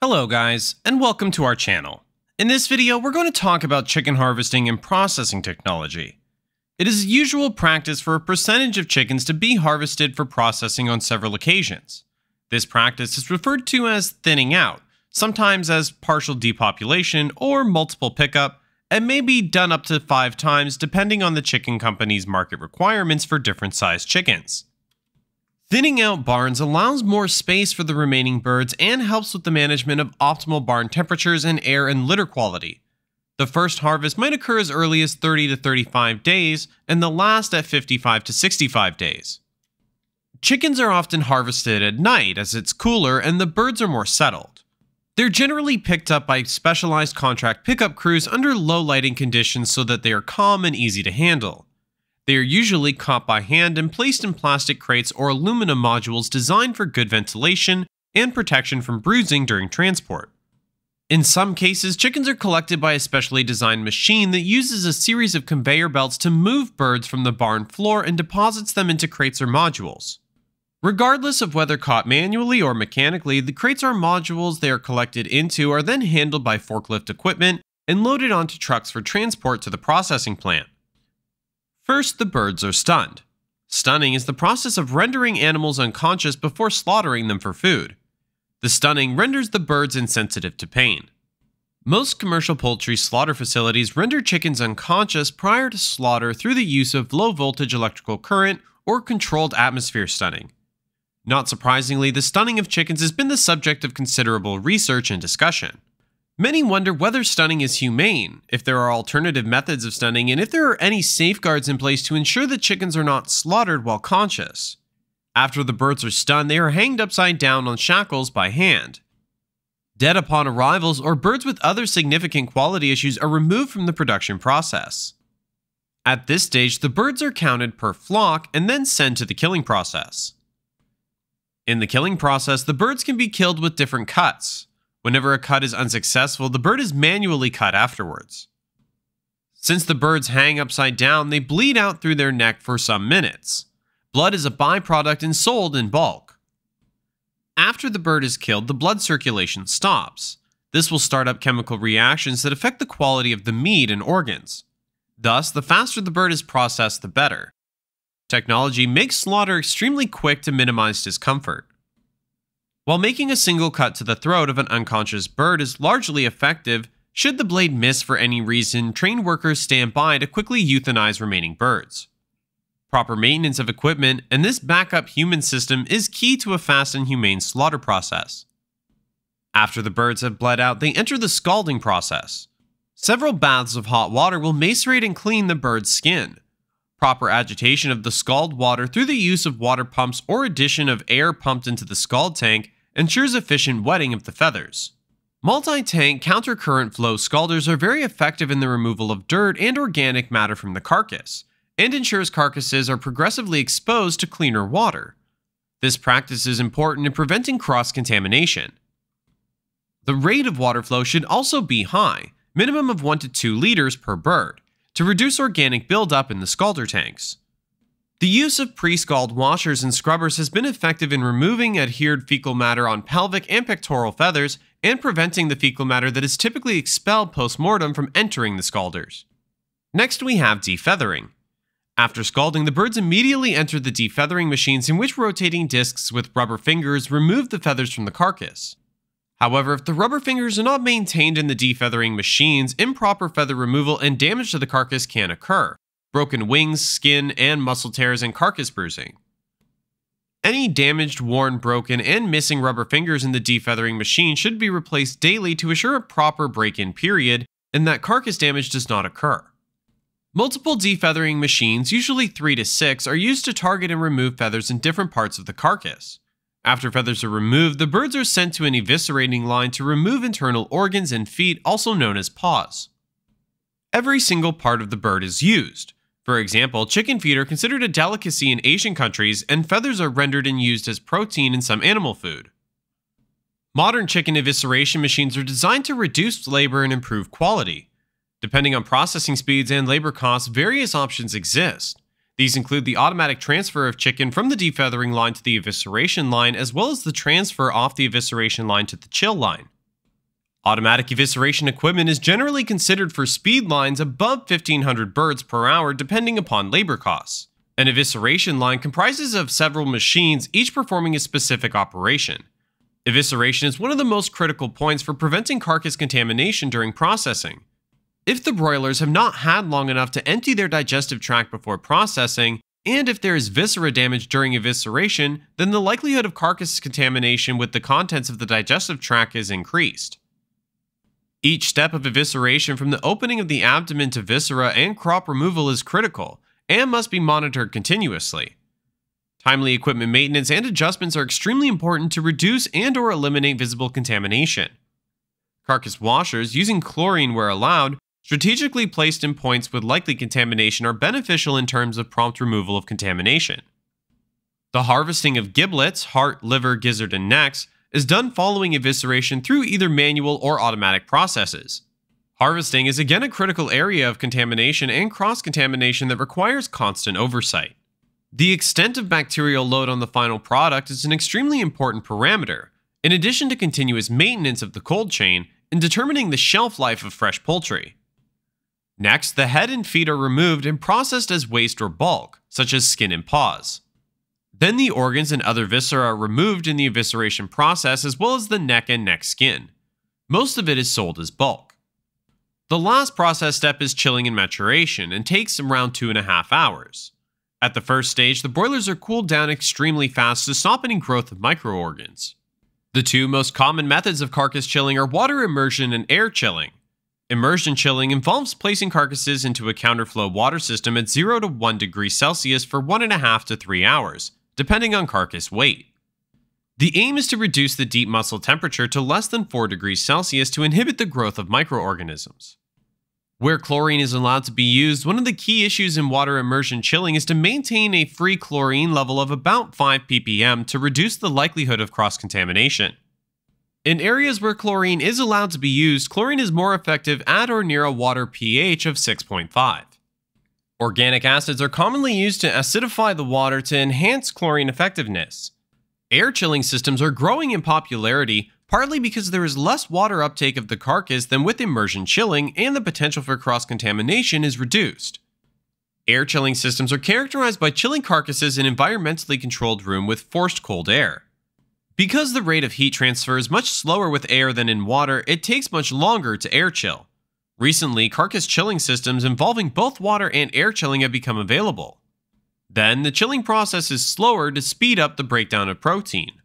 Hello guys, and welcome to our channel. In this video, we're going to talk about chicken harvesting and processing technology. It is usual practice for a percentage of chickens to be harvested for processing on several occasions. This practice is referred to as thinning out, sometimes as partial depopulation or multiple pickup, and may be done up to five times depending on the chicken company's market requirements for different sized chickens. Thinning out barns allows more space for the remaining birds and helps with the management of optimal barn temperatures and air and litter quality. The first harvest might occur as early as 30 to 35 days, and the last at 55 to 65 days. Chickens are often harvested at night as it's cooler and the birds are more settled. They're generally picked up by specialized contract pickup crews under low lighting conditions so that they are calm and easy to handle. They are usually caught by hand and placed in plastic crates or aluminum modules designed for good ventilation and protection from bruising during transport. In some cases, chickens are collected by a specially designed machine that uses a series of conveyor belts to move birds from the barn floor and deposits them into crates or modules. Regardless of whether caught manually or mechanically, the crates or modules they are collected into are then handled by forklift equipment and loaded onto trucks for transport to the processing plant. First, the birds are stunned. Stunning is the process of rendering animals unconscious before slaughtering them for food. The stunning renders the birds insensitive to pain. Most commercial poultry slaughter facilities render chickens unconscious prior to slaughter through the use of low voltage electrical current or controlled atmosphere stunning. Not surprisingly, the stunning of chickens has been the subject of considerable research and discussion. Many wonder whether stunning is humane, if there are alternative methods of stunning, and if there are any safeguards in place to ensure that chickens are not slaughtered while conscious. After the birds are stunned, they are hanged upside down on shackles by hand. Dead upon arrivals or birds with other significant quality issues are removed from the production process. At this stage, the birds are counted per flock and then sent to the killing process. In the killing process, the birds can be killed with different cuts. Whenever a cut is unsuccessful, the bird is manually cut afterwards. Since the birds hang upside down, they bleed out through their neck for some minutes. Blood is a byproduct and sold in bulk. After the bird is killed, the blood circulation stops. This will start up chemical reactions that affect the quality of the meat and organs. Thus, the faster the bird is processed, the better. Technology makes slaughter extremely quick to minimize discomfort. While making a single cut to the throat of an unconscious bird is largely effective, should the blade miss for any reason, trained workers stand by to quickly euthanize remaining birds. Proper maintenance of equipment and this backup human system is key to a fast and humane slaughter process. After the birds have bled out, they enter the scalding process. Several baths of hot water will macerate and clean the bird's skin. Proper agitation of the scald water through the use of water pumps or addition of air pumped into the scald tank ensures efficient wetting of the feathers. Multi-tank counter-current flow scalders are very effective in the removal of dirt and organic matter from the carcass, and ensures carcasses are progressively exposed to cleaner water. This practice is important in preventing cross-contamination. The rate of water flow should also be high, minimum of 1 to 2 liters per bird, to reduce organic buildup in the scalder tanks. The use of pre-scald washers and scrubbers has been effective in removing adhered fecal matter on pelvic and pectoral feathers and preventing the fecal matter that is typically expelled post-mortem from entering the scalders. Next we have defeathering. After scalding, the birds immediately enter the defeathering machines in which rotating discs with rubber fingers remove the feathers from the carcass. However, if the rubber fingers are not maintained in the defeathering machines, improper feather removal and damage to the carcass can occur broken wings, skin, and muscle tears, and carcass bruising. Any damaged, worn, broken, and missing rubber fingers in the defeathering machine should be replaced daily to assure a proper break-in period and that carcass damage does not occur. Multiple defeathering machines, usually 3 to 6, are used to target and remove feathers in different parts of the carcass. After feathers are removed, the birds are sent to an eviscerating line to remove internal organs and feet, also known as paws. Every single part of the bird is used, for example, chicken feet are considered a delicacy in Asian countries, and feathers are rendered and used as protein in some animal food. Modern chicken evisceration machines are designed to reduce labor and improve quality. Depending on processing speeds and labor costs, various options exist. These include the automatic transfer of chicken from the defeathering line to the evisceration line, as well as the transfer off the evisceration line to the chill line. Automatic evisceration equipment is generally considered for speed lines above 1500 birds per hour depending upon labor costs. An evisceration line comprises of several machines each performing a specific operation. Evisceration is one of the most critical points for preventing carcass contamination during processing. If the broilers have not had long enough to empty their digestive tract before processing, and if there is viscera damage during evisceration, then the likelihood of carcass contamination with the contents of the digestive tract is increased. Each step of evisceration from the opening of the abdomen to viscera and crop removal is critical and must be monitored continuously. Timely equipment maintenance and adjustments are extremely important to reduce and or eliminate visible contamination. Carcass washers using chlorine where allowed strategically placed in points with likely contamination are beneficial in terms of prompt removal of contamination. The harvesting of giblets, heart, liver, gizzard, and necks is done following evisceration through either manual or automatic processes. Harvesting is again a critical area of contamination and cross contamination that requires constant oversight. The extent of bacterial load on the final product is an extremely important parameter, in addition to continuous maintenance of the cold chain in determining the shelf life of fresh poultry. Next, the head and feet are removed and processed as waste or bulk, such as skin and paws. Then the organs and other viscera are removed in the evisceration process as well as the neck and neck skin. Most of it is sold as bulk. The last process step is chilling and maturation and takes around two and a half hours. At the first stage, the broilers are cooled down extremely fast to stop any growth of microorgans. The two most common methods of carcass chilling are water immersion and air chilling. Immersion chilling involves placing carcasses into a counterflow water system at 0 to 1 degrees Celsius for 1.5 to 3 hours, depending on carcass weight. The aim is to reduce the deep muscle temperature to less than 4 degrees Celsius to inhibit the growth of microorganisms. Where chlorine is allowed to be used, one of the key issues in water immersion chilling is to maintain a free chlorine level of about 5 ppm to reduce the likelihood of cross contamination. In areas where chlorine is allowed to be used, chlorine is more effective at or near a water pH of 6.5. Organic acids are commonly used to acidify the water to enhance chlorine effectiveness. Air chilling systems are growing in popularity partly because there is less water uptake of the carcass than with immersion chilling and the potential for cross contamination is reduced. Air chilling systems are characterized by chilling carcasses in environmentally controlled room with forced cold air. Because the rate of heat transfer is much slower with air than in water, it takes much longer to air chill. Recently, carcass chilling systems involving both water and air chilling have become available. Then, the chilling process is slower to speed up the breakdown of protein.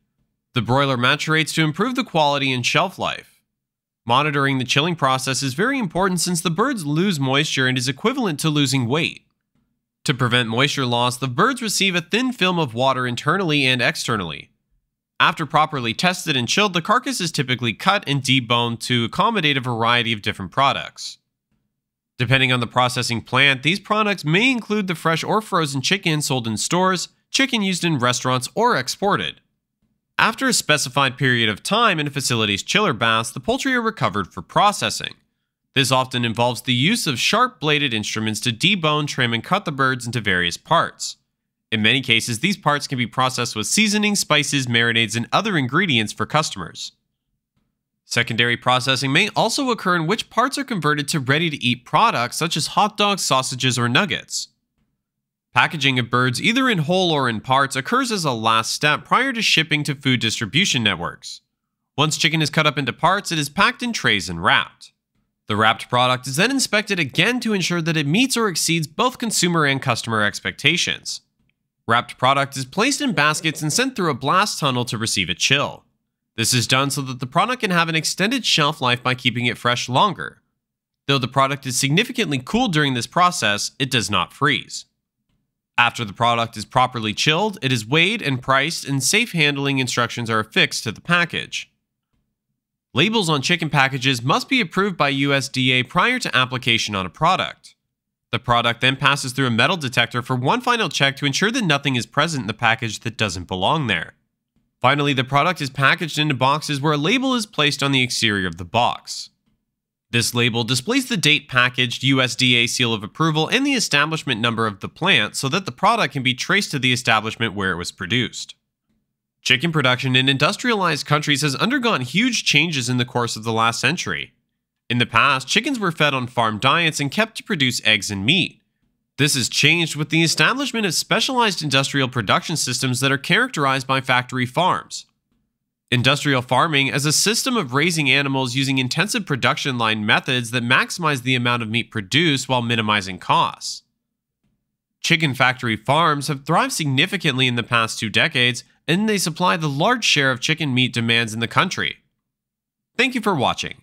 The broiler maturates to improve the quality and shelf life. Monitoring the chilling process is very important since the birds lose moisture and is equivalent to losing weight. To prevent moisture loss, the birds receive a thin film of water internally and externally. After properly tested and chilled, the carcass is typically cut and deboned to accommodate a variety of different products. Depending on the processing plant, these products may include the fresh or frozen chicken sold in stores, chicken used in restaurants, or exported. After a specified period of time in a facility's chiller baths, the poultry are recovered for processing. This often involves the use of sharp bladed instruments to debone, trim, and cut the birds into various parts. In many cases, these parts can be processed with seasoning, spices, marinades, and other ingredients for customers. Secondary processing may also occur in which parts are converted to ready to eat products such as hot dogs, sausages, or nuggets. Packaging of birds, either in whole or in parts, occurs as a last step prior to shipping to food distribution networks. Once chicken is cut up into parts, it is packed in trays and wrapped. The wrapped product is then inspected again to ensure that it meets or exceeds both consumer and customer expectations. Wrapped product is placed in baskets and sent through a blast tunnel to receive a chill. This is done so that the product can have an extended shelf life by keeping it fresh longer. Though the product is significantly cooled during this process, it does not freeze. After the product is properly chilled, it is weighed and priced, and safe handling instructions are affixed to the package. Labels on chicken packages must be approved by USDA prior to application on a product. The product then passes through a metal detector for one final check to ensure that nothing is present in the package that doesn't belong there. Finally, the product is packaged into boxes where a label is placed on the exterior of the box. This label displays the date packaged USDA seal of approval and the establishment number of the plant so that the product can be traced to the establishment where it was produced. Chicken production in industrialized countries has undergone huge changes in the course of the last century. In the past, chickens were fed on farm diets and kept to produce eggs and meat. This has changed with the establishment of specialized industrial production systems that are characterized by factory farms. Industrial farming is a system of raising animals using intensive production line methods that maximize the amount of meat produced while minimizing costs. Chicken factory farms have thrived significantly in the past two decades, and they supply the large share of chicken meat demands in the country. Thank you for watching.